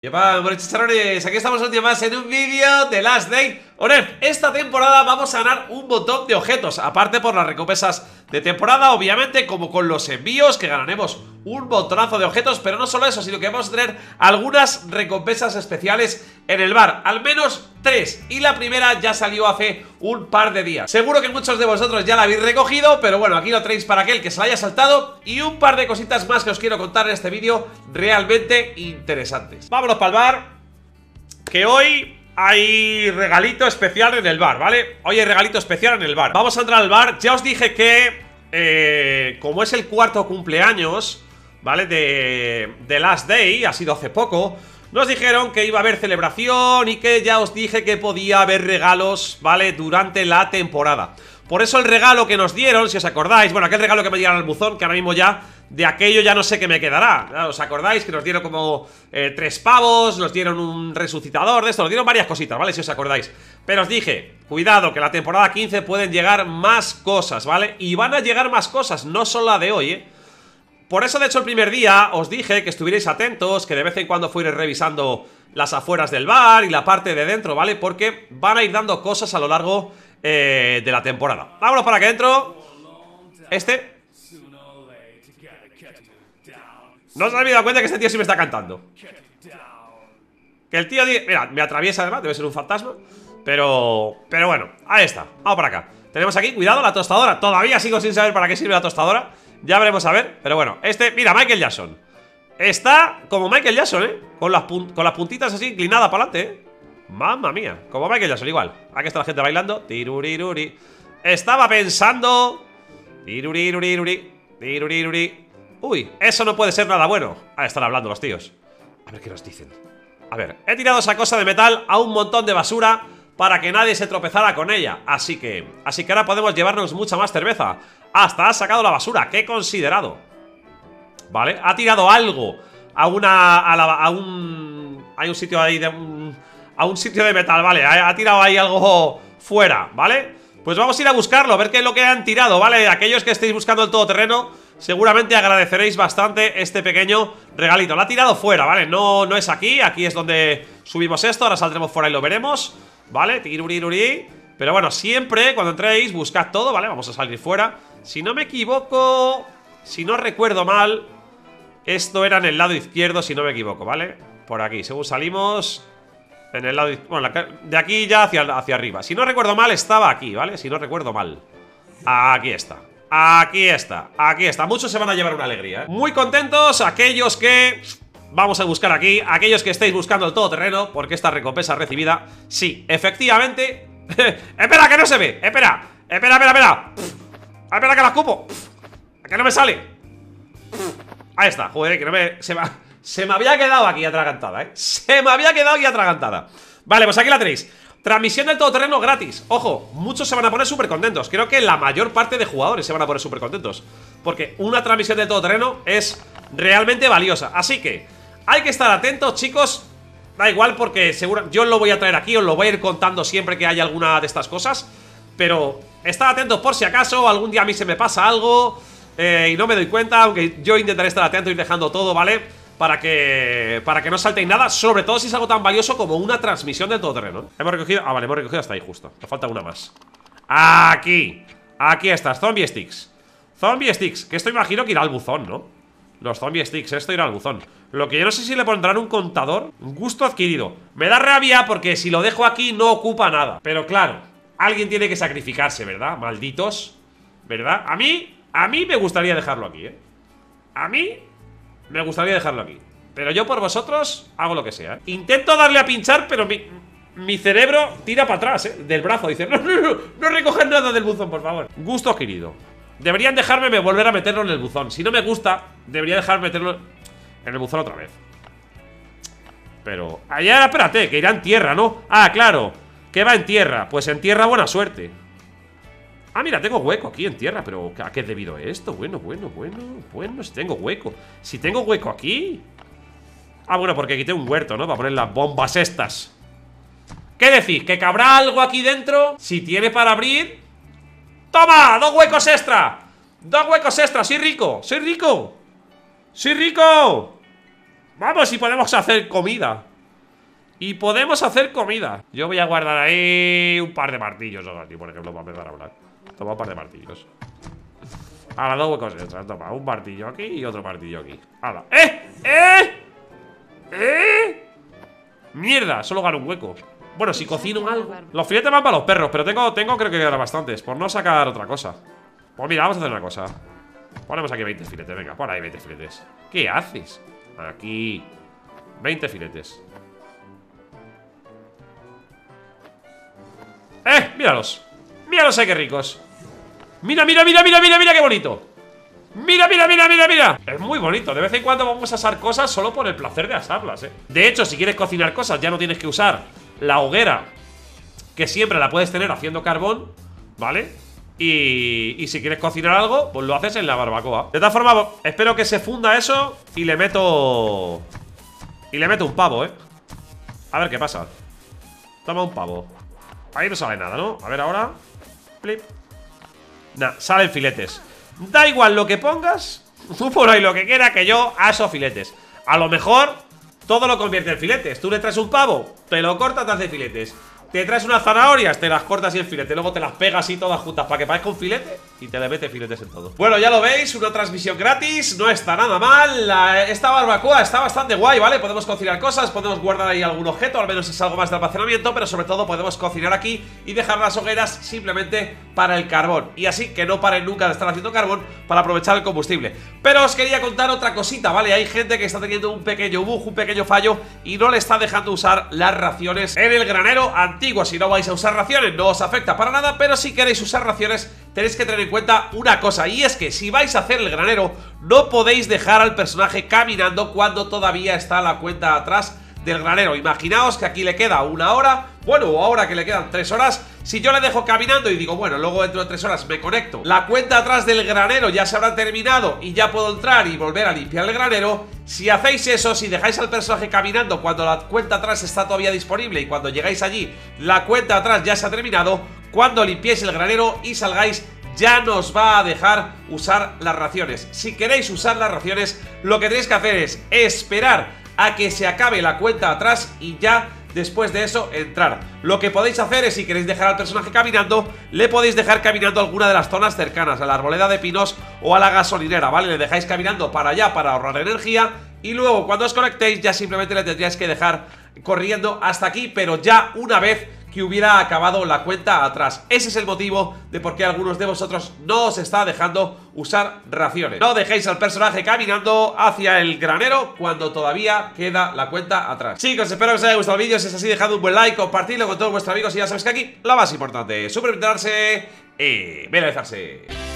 ¿Qué pasa, chicharrones? Aquí estamos un día más en un vídeo de Last Day Honor, esta temporada vamos a ganar un montón de objetos Aparte por las recompensas de temporada Obviamente, como con los envíos Que ganaremos un montonazo de objetos Pero no solo eso, sino que vamos a tener Algunas recompensas especiales en el bar. Al menos tres Y la primera ya salió hace un par de días. Seguro que muchos de vosotros ya la habéis recogido Pero bueno, aquí lo tenéis para aquel que se la haya saltado Y un par de cositas más que os quiero contar en este vídeo Realmente interesantes. Vamos para el bar Que hoy hay regalito especial en el bar, ¿vale? Hoy hay regalito especial en el bar. Vamos a entrar al bar. Ya os dije que eh, Como es el cuarto cumpleaños ¿Vale? De, de Last Day Ha sido hace poco nos dijeron que iba a haber celebración y que ya os dije que podía haber regalos, ¿vale? Durante la temporada. Por eso el regalo que nos dieron, si os acordáis, bueno, aquel regalo que me llegaron al buzón, que ahora mismo ya de aquello ya no sé qué me quedará. ¿Os acordáis? Que nos dieron como eh, tres pavos, nos dieron un resucitador de esto, nos dieron varias cositas, ¿vale? Si os acordáis. Pero os dije, cuidado, que la temporada 15 pueden llegar más cosas, ¿vale? Y van a llegar más cosas, no solo la de hoy, ¿eh? Por eso, de hecho, el primer día os dije que estuvierais atentos, que de vez en cuando fuerais revisando las afueras del bar y la parte de dentro, ¿vale? Porque van a ir dando cosas a lo largo eh, de la temporada. Vámonos para que dentro. Este No se había dado cuenta que este tío sí me está cantando Que el tío... Mira, me atraviesa además, debe ser un fantasma Pero... Pero bueno, ahí está. Vamos para acá. Tenemos aquí, cuidado, la tostadora. Todavía sigo sin saber para qué sirve la tostadora. Ya veremos a ver Pero bueno, este... Mira, Michael Jackson. Está como Michael Jackson, ¿eh? Con las, con las puntitas así inclinadas para adelante, ¿eh? Mamma mía Como Michael Jackson, igual. Aquí está la gente bailando. Tiruriruri. Estaba pensando. Tiruriruri Tiruriruri. Uy, eso no puede ser nada bueno. Ah, están hablando los tíos. A ver qué nos dicen. A ver, he tirado esa cosa de metal a un montón de basura Para que nadie se tropezara con ella Así que, así que ahora podemos llevarnos mucha más cerveza Hasta ha sacado la basura, qué considerado Vale, ha tirado algo A una, a, un Hay un sitio ahí de un, A un sitio de metal, vale ha, ha tirado ahí algo fuera, ¿vale? Pues vamos a ir a buscarlo, a ver qué es lo que han tirado, ¿vale? Aquellos que estéis buscando el todoterreno Seguramente agradeceréis bastante este pequeño regalito Lo ha tirado fuera, ¿vale? No, no es aquí, aquí es donde subimos esto Ahora saldremos fuera y lo veremos ¿Vale? Tiruriruri Pero bueno, siempre cuando entréis buscad todo, ¿vale? Vamos a salir fuera Si no me equivoco Si no recuerdo mal Esto era en el lado izquierdo, si no me equivoco, ¿vale? Por aquí, según salimos En el lado... Bueno, de aquí ya hacia, hacia arriba Si no recuerdo mal, estaba aquí, ¿vale? Si no recuerdo mal Aquí está Aquí está, aquí está Muchos se van a llevar una alegría ¿eh? Muy contentos aquellos que... Vamos a buscar aquí Aquellos que estéis buscando el todoterreno Porque esta recompensa recibida Sí, efectivamente. Espera, que no se ve. Espera, espera, espera, espera. Espera que la escupo. Que no me sale. Ahí está, joder, que no me... Se me, se me había quedado aquí atragantada, ¿eh? Se me había quedado aquí atragantada. Vale, pues aquí la tenéis. Transmisión del todoterreno gratis. Ojo, muchos se van a poner súper contentos Creo que la mayor parte de jugadores se van a poner súper contentos Porque una transmisión del todoterreno es realmente valiosa. Así que hay que estar atentos, chicos Da igual porque seguro yo lo voy a traer aquí Os lo voy a ir contando siempre que haya alguna de estas cosas Pero estad atentos por si acaso Algún día a mí se me pasa algo eh, Y no me doy cuenta Aunque yo intentaré estar atento y dejando todo, ¿vale? para que para que no saltéis nada, sobre todo si es algo tan valioso como una transmisión de todoterreno. Hemos recogido, ah, vale, hemos recogido hasta ahí justo. Nos falta una más. Aquí, aquí estás, zombie sticks. Zombie sticks, que esto imagino que irá al buzón, ¿no? Los zombie sticks, esto irá al buzón. Lo que yo no sé si le pondrán un contador. Gusto adquirido. Me da rabia porque si lo dejo aquí no ocupa nada. Pero claro, alguien tiene que sacrificarse, ¿verdad? Malditos. ¿Verdad? A mí, a mí me gustaría dejarlo aquí, ¿eh? A mí me gustaría dejarlo aquí Pero yo por vosotros hago lo que sea ¿eh? Intento darle a pinchar, pero mi, mi cerebro tira para atrás, ¿eh? Del brazo Dice, no, no, no, no nada del buzón, por favor Gusto adquirido Deberían dejarme volver a meterlo en el buzón Si no me gusta, debería dejar meterlo en el buzón otra vez Pero... Allá, espérate, que irá en tierra, ¿no? Ah, claro Que va en tierra Pues en tierra buena suerte Ah, mira, tengo hueco aquí en tierra Pero ¿a qué es debido esto? Bueno, bueno, bueno Bueno, si tengo hueco Si tengo hueco aquí Ah, bueno, porque quité un huerto, ¿no? Para poner las bombas estas ¿Qué decís? ¿Que cabrá algo aquí dentro? Si tiene para abrir ¡Toma! ¡Dos huecos extra! ¡Dos huecos extra! ¡Soy rico! ¡Soy rico! ¡Soy rico! Vamos, si podemos hacer comida Y podemos hacer comida Yo voy a guardar ahí un par de martillos o así, por ejemplo, para empezar a hablar Toma un par de martillos Ahora dos huecos extras, toma, un martillo aquí y otro martillo aquí Ahora, ¡eh! ¡eh! ¡eh! ¡Mierda! Solo gano un hueco. Bueno, si cocino algo Los filetes van para los perros, pero tengo, tengo creo que quedan bastantes Por no sacar otra cosa. Pues mira, vamos a hacer una cosa. Ponemos aquí 20 filetes, venga, pon ahí 20 filetes. ¿Qué haces? Aquí 20 filetes. ¡Eh! Míralos. Míralos, eh, qué ricos. Mira, mira, mira, mira, mira, mira, qué bonito Mira, mira, mira, mira, mira Es muy bonito, de vez en cuando vamos a asar cosas Solo por el placer de asarlas, eh De hecho, si quieres cocinar cosas, ya no tienes que usar La hoguera Que siempre la puedes tener haciendo carbón ¿Vale? Y, y si quieres cocinar algo, pues lo haces en la barbacoa. De todas formas, espero que se funda eso Y le meto... Y le meto un pavo, eh A ver qué pasa. Toma un pavo. Ahí no sale nada, ¿no? A ver ahora. Flip Nah, salen filetes Da igual lo que pongas Tú por ahí lo que quiera que yo aso filetes. A lo mejor todo lo convierte en filetes. Tú le traes un pavo, te lo cortas, te hace filetes te traes unas zanahorias, te las cortas y el filete Luego te las pegas así todas juntas para que parezca un filete Y te le metes filetes en todo Bueno, ya lo veis, una transmisión gratis No está nada mal Esta barbacoa está bastante guay, ¿vale? Podemos cocinar cosas, podemos guardar ahí algún objeto Al menos es algo más de almacenamiento Pero sobre todo podemos cocinar aquí y dejar las hogueras Simplemente para el carbón Y así que no paren nunca de estar haciendo carbón Para aprovechar el combustible Pero os quería contar otra cosita, ¿vale? Hay gente que está teniendo un pequeño bug, un pequeño fallo Y no le está dejando usar las raciones en el granero si no vais a usar raciones no os afecta para nada Pero si queréis usar raciones tenéis que tener en cuenta una cosa Y es que si vais a hacer el granero no podéis dejar al personaje caminando cuando todavía está la cuenta atrás del granero. Imaginaos que aquí le queda una hora Bueno, ahora que le quedan tres horas Si yo le dejo caminando y digo, bueno, luego dentro de tres horas me conecto La cuenta atrás del granero ya se habrá terminado Y ya puedo entrar y volver a limpiar el granero. Si hacéis eso, si dejáis al personaje caminando Cuando la cuenta atrás está todavía disponible Y cuando llegáis allí, la cuenta atrás ya se ha terminado Cuando limpiéis el granero y salgáis ya nos va a dejar usar las raciones. Si queréis usar las raciones, lo que tenéis que hacer es esperar a que se acabe la cuenta atrás y ya después de eso entrar. Lo que podéis hacer es, si queréis dejar al personaje caminando, le podéis dejar caminando a alguna de las zonas cercanas, a la arboleda de pinos o a la gasolinera, ¿vale? Le dejáis caminando para allá para ahorrar energía y luego cuando os conectéis ya simplemente le tendríais que dejar corriendo hasta aquí, pero ya una vez que hubiera acabado la cuenta atrás. Ese es el motivo de por qué algunos de vosotros no os está dejando usar raciones. No dejéis al personaje caminando hacia el granero cuando todavía queda la cuenta atrás. Chicos, espero que os haya gustado el vídeo. Si es así, dejad un buen like, compartidlo con todos vuestros amigos y ya sabéis que aquí lo más importante es suscribirse y viralizarse.